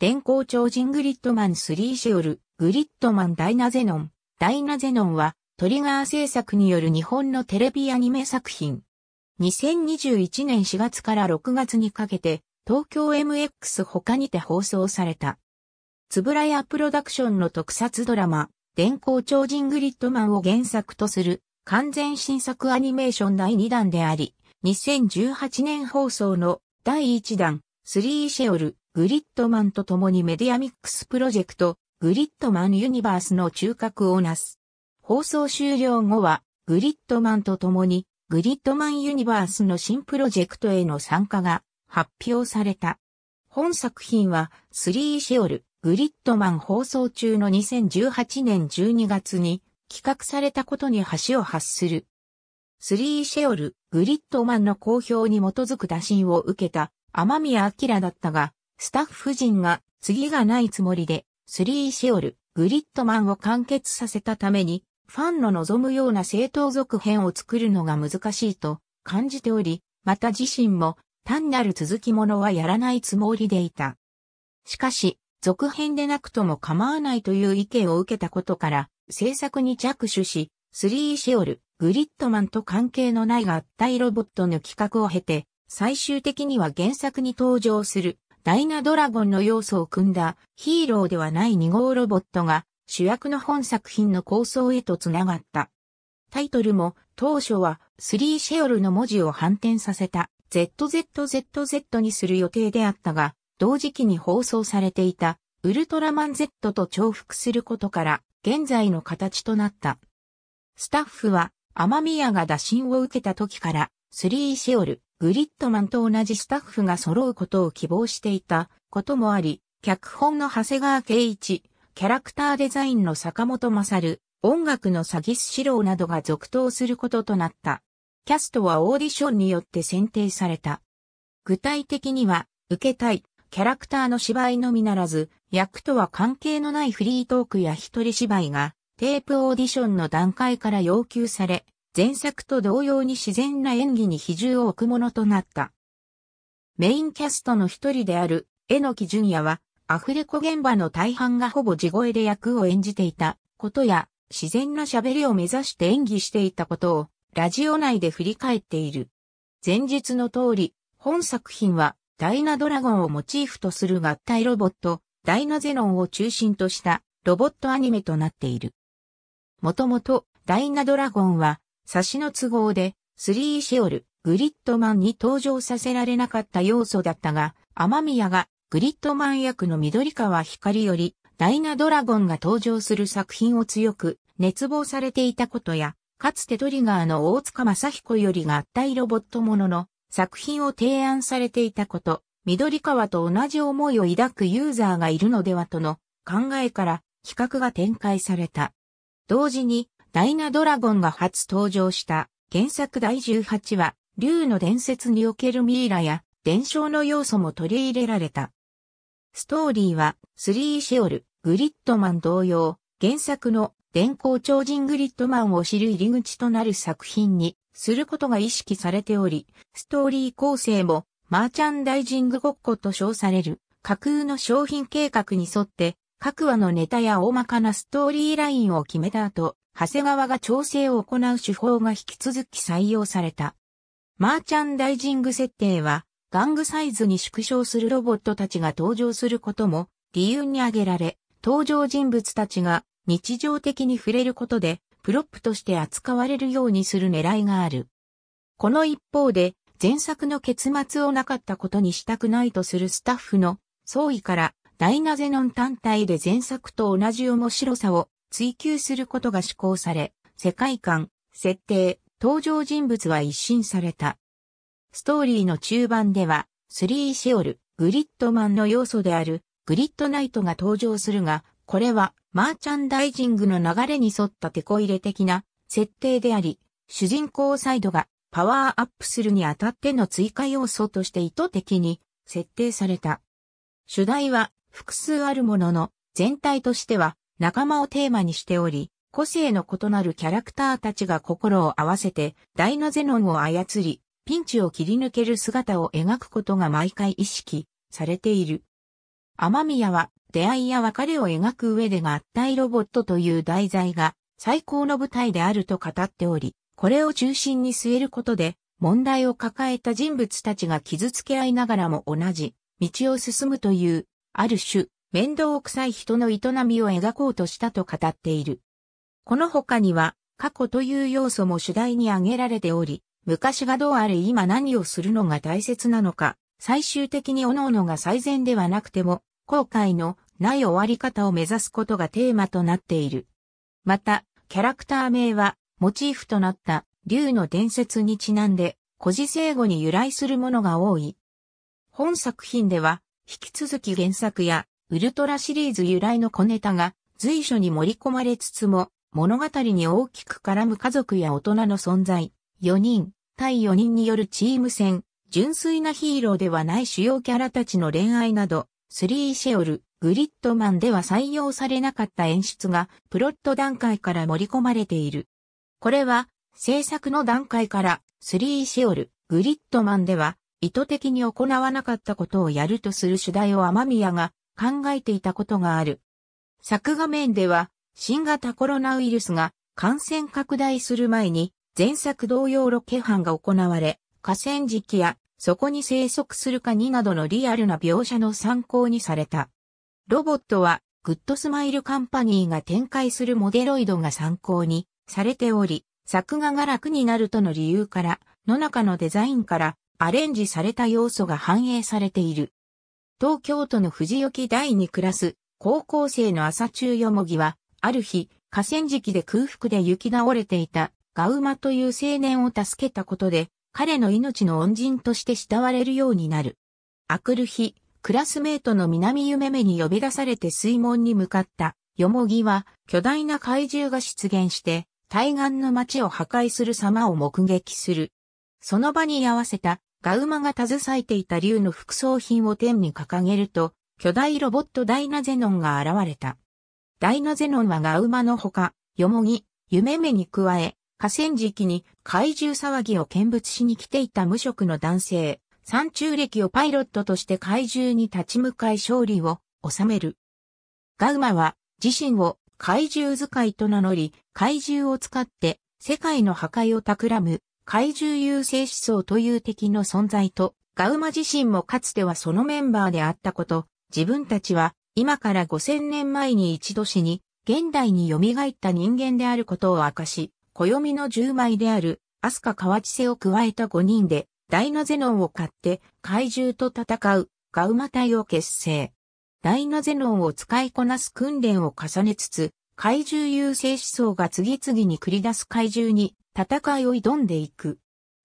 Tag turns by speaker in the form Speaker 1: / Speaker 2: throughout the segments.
Speaker 1: 電光超人グリッドマン3シェオル、グリッドマンダイナゼノン。ダイナゼノンはトリガー制作による日本のテレビアニメ作品。2021年4月から6月にかけて東京 MX 他にて放送された。つぶらやプロダクションの特撮ドラマ、電光超人グリッドマンを原作とする完全新作アニメーション第2弾であり、2018年放送の第1弾、スリーシェオル、グリッドマンと共にメディアミックスプロジェクト、グリッドマンユニバースの中核をなす。放送終了後は、グリッドマンと共に、グリッドマンユニバースの新プロジェクトへの参加が発表された。本作品は、スリーシェオル、グリッドマン放送中の2018年12月に企画されたことに橋を発する。スリーシェオル、グリッドマンの公表に基づく打診を受けた天宮明だったが、スタッフ陣が次がないつもりで、スリーシオル、グリッドマンを完結させたために、ファンの望むような正当続編を作るのが難しいと感じており、また自身も単なる続きものはやらないつもりでいた。しかし、続編でなくとも構わないという意見を受けたことから、制作に着手し、スリーシオル、グリッドマンと関係のない合体ロボットの企画を経て、最終的には原作に登場するダイナドラゴンの要素を組んだヒーローではない2号ロボットが主役の本作品の構想へとつながった。タイトルも当初はスリーシェオルの文字を反転させた ZZZZ にする予定であったが、同時期に放送されていたウルトラマン Z と重複することから現在の形となった。スタッフはアミヤが打診を受けた時からスリーシェオル、グリッドマンと同じスタッフが揃うことを希望していたこともあり、脚本の長谷川圭一、キャラクターデザインの坂本勝、音楽のサギスシローなどが続投することとなった。キャストはオーディションによって選定された。具体的には、受けたい、キャラクターの芝居のみならず、役とは関係のないフリートークや一人芝居が、テープオーディションの段階から要求され、前作と同様に自然な演技に比重を置くものとなった。メインキャストの一人である、えのき純也は、アフレコ現場の大半がほぼ地声で役を演じていたことや、自然な喋りを目指して演技していたことを、ラジオ内で振り返っている。前述の通り、本作品は、ダイナドラゴンをモチーフとする合体ロボット、ダイナゼノンを中心としたロボットアニメとなっている。もともと、ダイナドラゴンは、差しの都合で、スリーシオル、グリッドマンに登場させられなかった要素だったが、天宮がグリッドマン役の緑川光より、ダイナドラゴンが登場する作品を強く熱望されていたことや、かつてトリガーの大塚正彦より合体ロボットものの作品を提案されていたこと、緑川と同じ思いを抱くユーザーがいるのではとの考えから企画が展開された。同時にダイナドラゴンが初登場した原作第18話、竜の伝説におけるミイラや伝承の要素も取り入れられた。ストーリーは、スリーシオル、グリッドマン同様、原作の電光超人グリッドマンを知る入り口となる作品にすることが意識されており、ストーリー構成もマーチャンダイジングごっこと称される架空の商品計画に沿って各話のネタや大まかなストーリーラインを決めた後、長谷川が調整を行う手法が引き続き採用された。マーチャンダイジング設定は、玩具サイズに縮小するロボットたちが登場することも理由に挙げられ、登場人物たちが日常的に触れることで、プロップとして扱われるようにする狙いがある。この一方で、前作の結末をなかったことにしたくないとするスタッフの総意から、ダイナゼノン単体で前作と同じ面白さを追求することが施行され、世界観、設定、登場人物は一新された。ストーリーの中盤では、スリーシオル、グリッドマンの要素であるグリッドナイトが登場するが、これはマーチャンダイジングの流れに沿ったテこ入れ的な設定であり、主人公サイドがパワーアップするにあたっての追加要素として意図的に設定された。主題は複数あるものの全体としては仲間をテーマにしており、個性の異なるキャラクターたちが心を合わせてダイナゼノンを操り、ピンチを切り抜ける姿を描くことが毎回意識されている。天宮は出会いや別れを描く上で合体ロボットという題材が最高の舞台であると語っており、これを中心に据えることで問題を抱えた人物たちが傷つけ合いながらも同じ道を進むという、ある種、面倒くさい人の営みを描こうとしたと語っている。この他には、過去という要素も主題に挙げられており、昔がどうあれ今何をするのが大切なのか、最終的に各々が最善ではなくても、後悔のない終わり方を目指すことがテーマとなっている。また、キャラクター名は、モチーフとなった竜の伝説にちなんで、古事成語に由来するものが多い。本作品では、引き続き原作やウルトラシリーズ由来の小ネタが随所に盛り込まれつつも、物語に大きく絡む家族や大人の存在、4人、対4人によるチーム戦、純粋なヒーローではない主要キャラたちの恋愛など、スリーシェオル、グリッドマンでは採用されなかった演出がプロット段階から盛り込まれている。これは制作の段階からスリーシェオル、グリッドマンでは意図的に行わなかったことをやるとする主題を天宮が考えていたことがある。作画面では新型コロナウイルスが感染拡大する前に前作同様ロケハンが行われ、河川敷やそこに生息するカニなどのリアルな描写の参考にされた。ロボットはグッドスマイルカンパニーが展開するモデロイドが参考にされており、作画が楽になるとの理由から、野中のデザインからアレンジされた要素が反映されている。東京都の藤置第に暮らす高校生の朝中よもぎは、ある日、河川敷で空腹で雪倒れていたガウマという青年を助けたことで、彼の命の恩人として慕われるようになる。あくる日、クラスメートの南夢目に呼び出されて水門に向かったよもぎは巨大な怪獣が出現して対岸の町を破壊する様を目撃する。その場に合わせたガウマが携えていた竜の副葬品を天に掲げると巨大ロボットダイナゼノンが現れた。ダイナゼノンはガウマのほか、よもぎ、夢目に加え、河川敷に怪獣騒ぎを見物しに来ていた無職の男性、山中歴をパイロットとして怪獣に立ち向かい勝利を収める。ガウマは自身を怪獣使いと名乗り、怪獣を使って世界の破壊を企む怪獣優勢思想という敵の存在と、ガウマ自身もかつてはそのメンバーであったこと、自分たちは今から5000年前に一度死に、現代に蘇った人間であることを明かし、暦の10枚である、アスカ河内瀬を加えた5人で、ダイナゼノンを買って怪獣と戦うガウマ隊を結成。ダイナゼノンを使いこなす訓練を重ねつつ、怪獣優勢思想が次々に繰り出す怪獣に戦いを挑んでいく。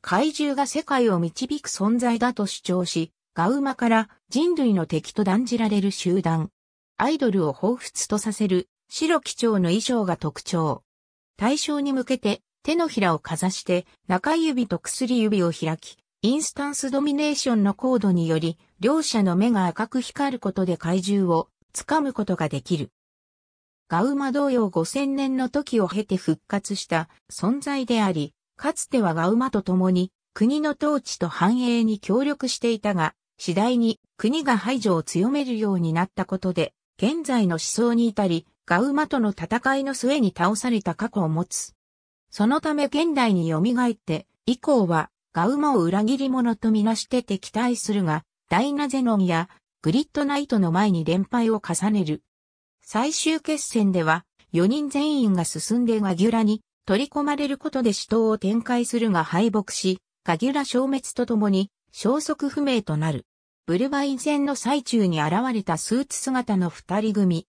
Speaker 1: 怪獣が世界を導く存在だと主張し、ガウマから人類の敵と断じられる集団。アイドルを彷彿とさせる白基調の衣装が特徴。対象に向けて手のひらをかざして中指と薬指を開き、インスタンスドミネーションのコードにより、両者の目が赤く光ることで怪獣を掴むことができる。ガウマ同様5000年の時を経て復活した存在であり、かつてはガウマと共に国の統治と繁栄に協力していたが、次第に国が排除を強めるようになったことで、現在の思想に至り、ガウマとの戦いの末に倒された過去を持つ。そのため現代に蘇って、以降はガウマを裏切り者とみなして敵対するが、ダイナゼノンやグリッドナイトの前に連敗を重ねる。最終決戦では、4人全員が進んでガギュラに取り込まれることで死闘を展開するが敗北し、ガギュラ消滅とともに消息不明となる。ブルバイン戦の最中に現れたスーツ姿の二人組。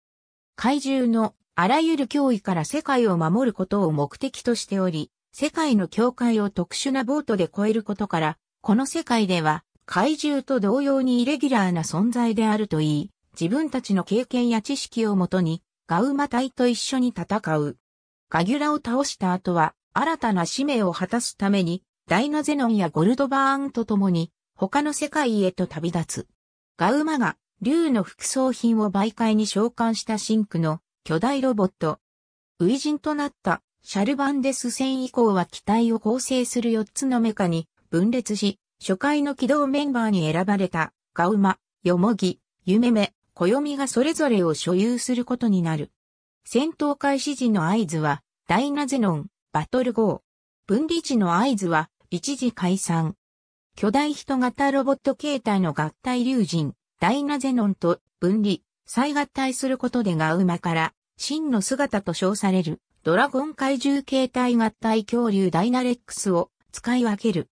Speaker 1: 怪獣のあらゆる脅威から世界を守ることを目的としており、世界の境界を特殊なボートで越えることから、この世界では怪獣と同様にイレギュラーな存在であるといい、自分たちの経験や知識をもとにガウマ隊と一緒に戦う。ガギュラを倒した後は新たな使命を果たすためにダイナゼノンやゴルドバーンと共に他の世界へと旅立つ。ガウマが竜の副葬品を媒介に召喚したシンクの巨大ロボット。初陣となったシャルバンデス戦以降は機体を構成する4つのメカに分裂し、初回の起動メンバーに選ばれたガウマ、ヨモギ、ユメメ、暦がそれぞれを所有することになる。戦闘開始時の合図は、ダイナゼノン、バトルゴー。分離時の合図は、一時解散。巨大人型ロボット形態の合体竜神、ダイナゼノンと分離、再合体することでガウマから、真の姿と称される、ドラゴン怪獣形態合体恐竜ダイナレックスを使い分ける。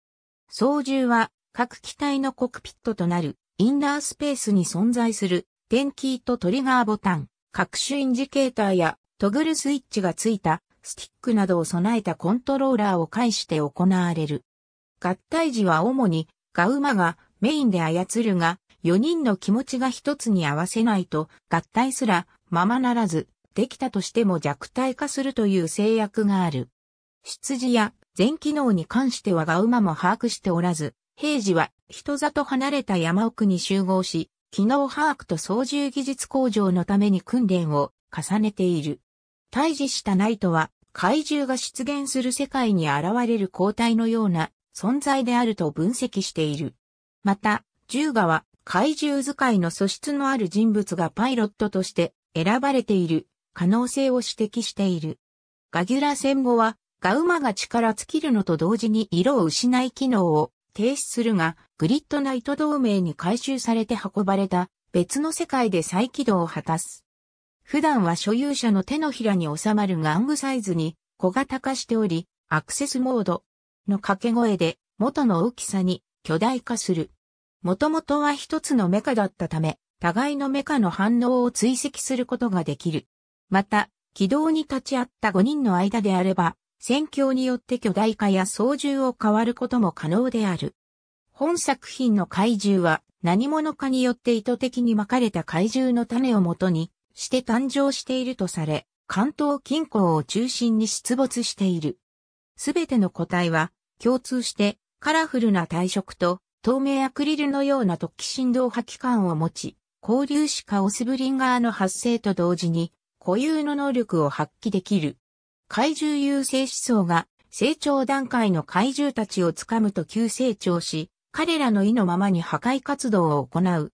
Speaker 1: 操縦は、各機体のコクピットとなる、インナースペースに存在する、電キーとトリガーボタン、各種インジケーターやトグルスイッチがついたスティックなどを備えたコントローラーを介して行われる。合体時は主にガウマがメインで操るが、4人の気持ちが一つに合わせないと合体すらままならず、できたとしても弱体化するという制約がある。出自や全機能に関してはガウマも把握しておらず、平時は人里離れた山奥に集合し、機能把握と操縦技術向上のために訓練を重ねている。退治したナイトは怪獣が出現する世界に現れる抗体のような存在であると分析している。また、ジューガは怪獣使いの素質のある人物がパイロットとして選ばれている可能性を指摘している。ガギュラ戦後はガウマが力尽きるのと同時に色を失い機能を停止するが、グリッドナイト同盟に回収されて運ばれた別の世界で再起動を果たす。普段は所有者の手のひらに収まる玩具サイズに小型化しており、アクセスモード、の掛け声で元の大きさに巨大化する。もともとは一つのメカだったため、互いのメカの反応を追跡することができる。また、軌道に立ち会った5人の間であれば、戦況によって巨大化や操縦を変わることも可能である。本作品の怪獣は何者かによって意図的に巻かれた怪獣の種をもとにして誕生しているとされ、関東近郊を中心に出没している。すべての個体は共通してカラフルな体色と透明アクリルのような突起振動破棄感を持ち、交流子カオスブリンガーの発生と同時に固有の能力を発揮できる。怪獣優勢思想が成長段階の怪獣たちをつかむと急成長し、彼らの意のままに破壊活動を行う。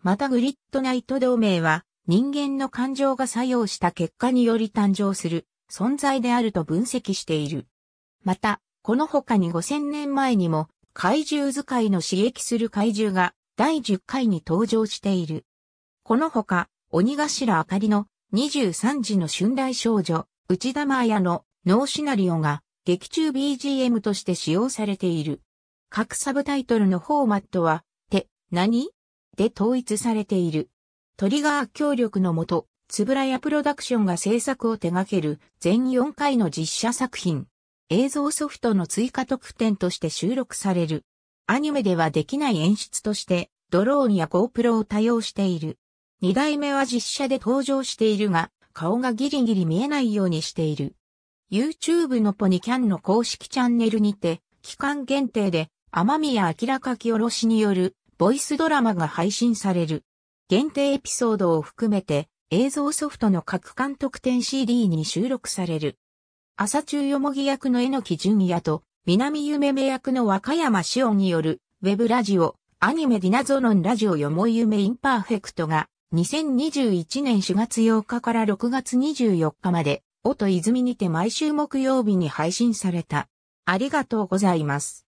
Speaker 1: またグリッドナイト同盟は人間の感情が作用した結果により誕生する存在であると分析している。また、この他に5000年前にも怪獣使いの刺激する怪獣が第10回に登場している。この他、鬼頭あかりの23時の春来少女、内田真彩のノーシナリオが劇中 BGM として使用されている。各サブタイトルのフォーマットは、て、何？で統一されている。トリガー協力のもと、つぶらやプロダクションが制作を手掛ける全4回の実写作品。映像ソフトの追加特典として収録される。アニメではできない演出としてドローンや GoPro を多用している。二代目は実写で登場しているが、顔がギリギリ見えないようにしている。YouTube のポニキャンの公式チャンネルにて、期間限定で、天宮明書き下ろしによる、ボイスドラマが配信される。限定エピソードを含めて、映像ソフトの各監特典 CD に収録される。朝中よもぎ役の榎木淳弥と、南夢目役の若山詩音による、ウェブラジオ、アニメダイナゼノンラジオよも夢インパーフェクトが、2021年4月8日から6月24日まで、音泉にて毎週木曜日に配信された。ありがとうございます。